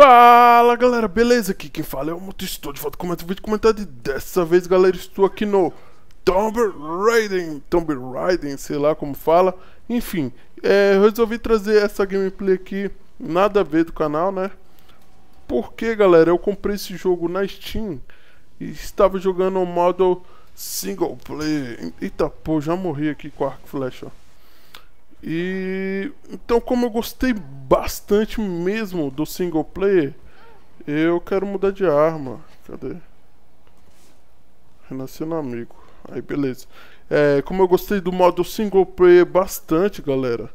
Fala galera, beleza? Aqui quem fala é o Moto Estou de volta com mais um vídeo comentado e dessa vez galera estou aqui no Tomb Raider, Tomb Raider, sei lá como fala Enfim, é, resolvi trazer essa gameplay aqui, nada a ver do canal né Porque galera, eu comprei esse jogo na Steam e estava jogando o modo single player Eita pô, já morri aqui com arco flecha ó. E então, como eu gostei bastante mesmo do single player, eu quero mudar de arma. Cadê? Renascendo amigo. Aí, beleza. É, como eu gostei do modo single player bastante, galera,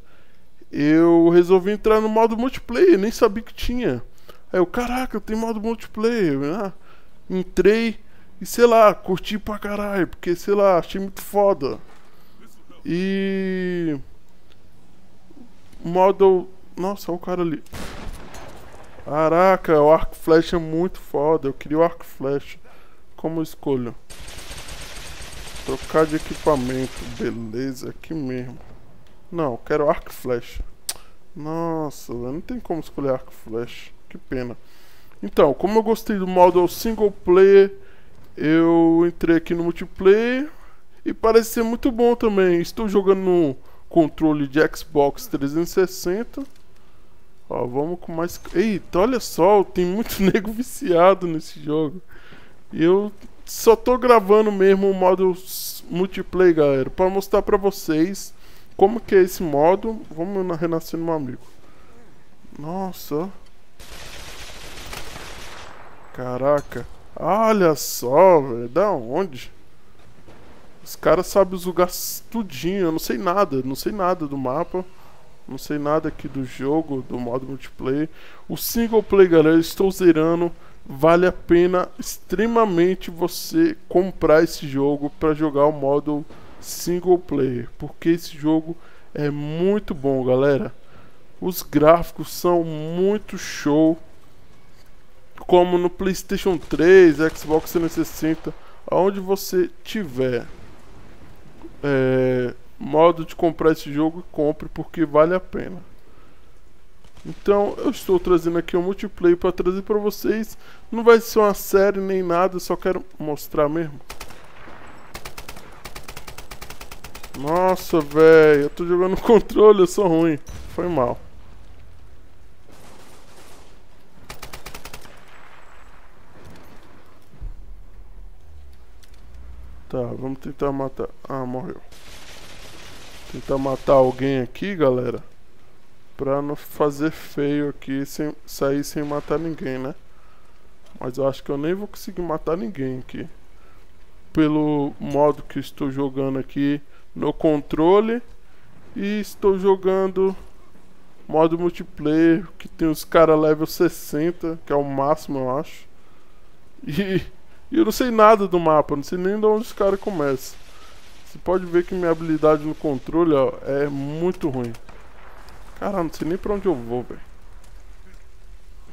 eu resolvi entrar no modo multiplayer, nem sabia que tinha. Aí eu, caraca, tem modo multiplayer. Né? Entrei e sei lá, curti pra caralho, porque sei lá, achei muito foda. E modo... Nossa, olha o cara ali. Caraca, o arco flecha é muito foda. Eu queria o arco flecha. Como escolho? Trocar de equipamento. Beleza, aqui mesmo. Não, quero arco flecha. Nossa, não tem como escolher arco flecha. Que pena. Então, como eu gostei do modo single player, eu entrei aqui no multiplayer e parece ser muito bom também. Estou jogando no controle de Xbox 360. Ó, vamos com mais. Eita, olha só, tem muito nego viciado nesse jogo. Eu só tô gravando mesmo o modo multiplayer, galera, para mostrar para vocês como que é esse modo. Vamos na renascer no meu amigo. Nossa. Caraca. Olha só, velho. Da onde? Os caras sabem os lugares tudinho, eu não sei nada, não sei nada do mapa. Não sei nada aqui do jogo, do modo multiplayer. O single player, galera, estou zerando. Vale a pena extremamente você comprar esse jogo para jogar o modo single player, porque esse jogo é muito bom, galera. Os gráficos são muito show, como no PlayStation 3, Xbox 360, aonde você tiver é, modo de comprar esse jogo, compre porque vale a pena. Então eu estou trazendo aqui um multiplayer para trazer para vocês. Não vai ser uma série nem nada, só quero mostrar mesmo. Nossa, velho, eu tô jogando controle, eu sou ruim. Foi mal. Tá, vamos tentar matar. Ah, morreu. Tentar matar alguém aqui, galera. Pra não fazer feio aqui, sem sair sem matar ninguém, né? Mas eu acho que eu nem vou conseguir matar ninguém aqui. Pelo modo que estou jogando aqui no controle. E estou jogando modo multiplayer, que tem os caras level 60, que é o máximo, eu acho. E e eu não sei nada do mapa, não sei nem de onde os caras começam. Você pode ver que minha habilidade no controle ó, é muito ruim. Caramba, não sei nem pra onde eu vou, velho.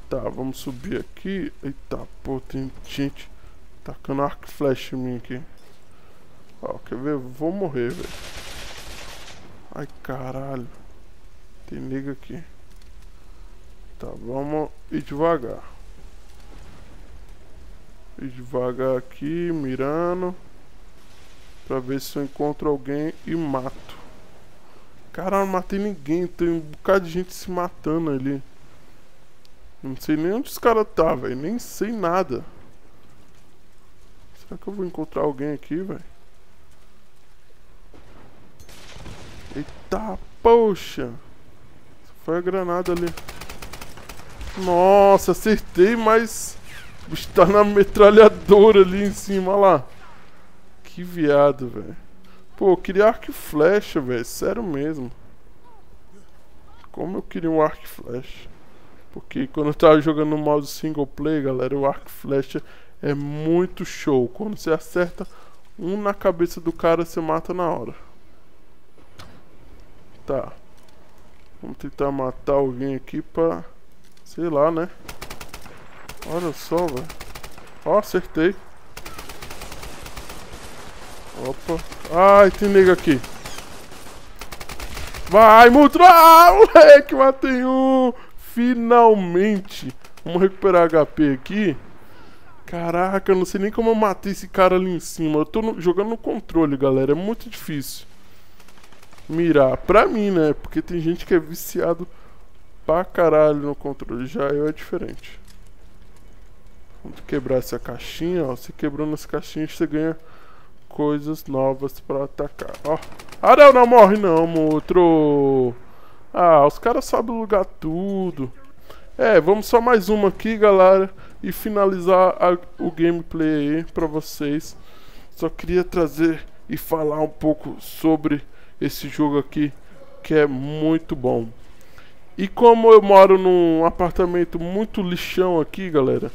Tá, vamos subir aqui. Eita, pô, tem gente tacando arco flash em mim aqui. Ó, quer ver? Vou morrer, velho. Ai, caralho. Tem nega aqui. Tá, vamos ir devagar. Devagar aqui, mirando. Pra ver se eu encontro alguém e mato. Caralho, não matei ninguém. Tem um bocado de gente se matando ali. Não sei nem onde os caras tá, velho. Nem sei nada. Será que eu vou encontrar alguém aqui, velho? Eita, poxa. Foi a granada ali. Nossa, acertei, mas o bicho tá na metralhadora ali em cima, olha lá. Que viado, velho. Pô, eu queria arco e flecha, velho. Sério mesmo. Como eu queria um arco e flecha. Porque quando eu tava jogando no modo single play, galera, o arco e flecha é muito show. Quando você acerta um na cabeça do cara, você mata na hora. Tá. Vamos tentar matar alguém aqui pra... Sei lá, né? Olha só, velho. Ó, acertei. Opa. Ai, tem nego aqui. Vai, Mutro! Ah, moleque, matei um! Finalmente! Vamos recuperar HP aqui. Caraca, eu não sei nem como eu matei esse cara ali em cima. Eu tô no, jogando no controle, galera. É muito difícil mirar. Pra mim, né? Porque tem gente que é viciado pra caralho no controle. Já eu é diferente. Vamos quebrar essa caixinha, ó. Você quebrando essa caixinha, você ganha coisas novas pra atacar. Ó. Ah, não, não morre não, outro. Ah, os caras sabem lugar tudo. É, vamos só mais uma aqui, galera. E finalizar a, o gameplay aí pra vocês. Só queria trazer e falar um pouco sobre esse jogo aqui, que é muito bom. E como eu moro num apartamento muito lixão aqui, galera,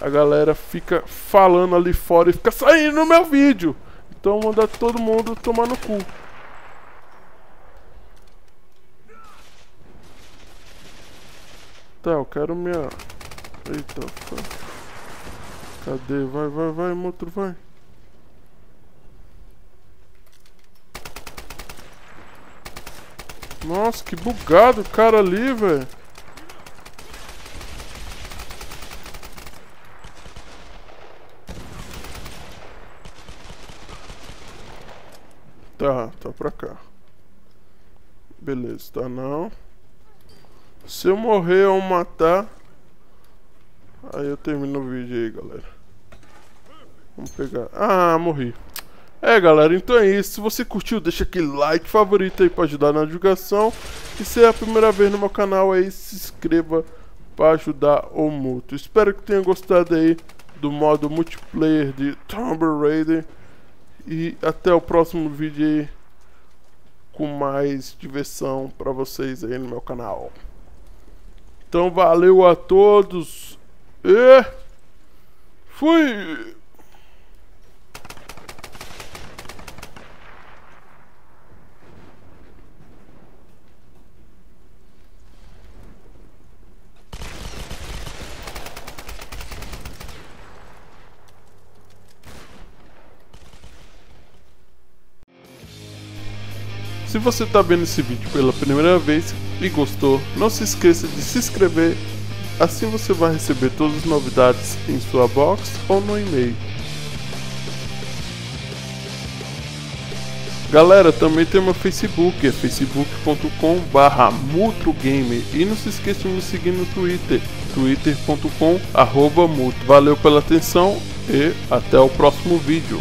a galera fica falando ali fora e fica saindo no meu vídeo. Então manda todo mundo tomar no cu. Tá, eu quero minha... Eita, cadê? Vai, vai, vai, motor, vai. Nossa, que bugado o cara ali, velho. Tá, tá pra cá. Beleza, tá não. Se eu morrer ou matar, aí eu termino o vídeo aí, galera. Vamos pegar. Ah, morri. É galera, então é isso. Se você curtiu, deixa aquele like favorito aí pra ajudar na divulgação. E se é a primeira vez no meu canal aí, se inscreva para ajudar o mútuo. Espero que tenha gostado aí do modo multiplayer de Tomb Raider. E até o próximo vídeo com mais diversão para vocês aí no meu canal. Então valeu a todos e fui! Se você está vendo esse vídeo pela primeira vez e gostou, não se esqueça de se inscrever, assim você vai receber todas as novidades em sua box ou no e-mail. Galera, também tem meu Facebook, é facebook.com barra mutrogamer e não se esqueça de me seguir no Twitter, twitter.com arroba Valeu pela atenção e até o próximo vídeo.